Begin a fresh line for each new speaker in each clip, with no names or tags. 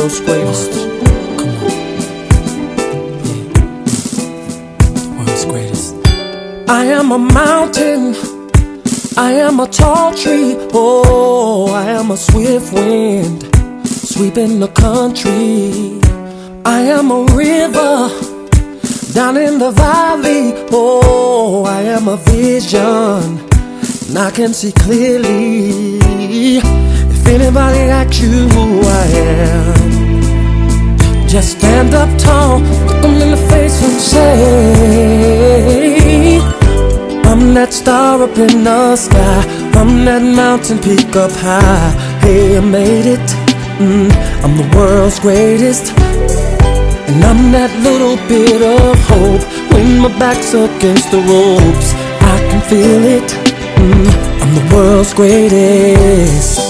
World's greatest. I am a mountain. I am a tall tree. Oh, I am a swift wind sweeping the country. I am a river down in the valley. Oh, I am a vision, and I can see clearly. You who I am, just stand up tall, look them in the face and say, I'm that star up in the sky, I'm that mountain peak up high. Hey, I made it, mm, I'm the world's greatest. And I'm that little bit of hope when my back's against the ropes. I can feel it. Mm, I'm the world's greatest.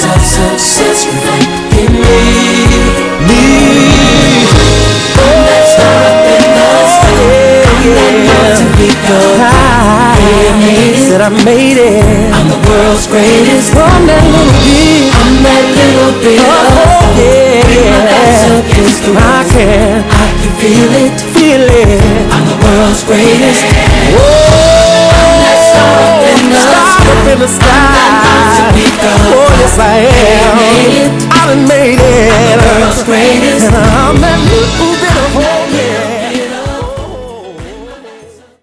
mirrors of success reflect in me. Me. I'm that up in the sky. I'm that mountain peak up high. Said I made it. I'm the world's greatest. I'm that little bit. I'm that little bit. Oh, yeah. Against the I can. I can feel it. Feel it. I'm the world's greatest. Whoa. greatest.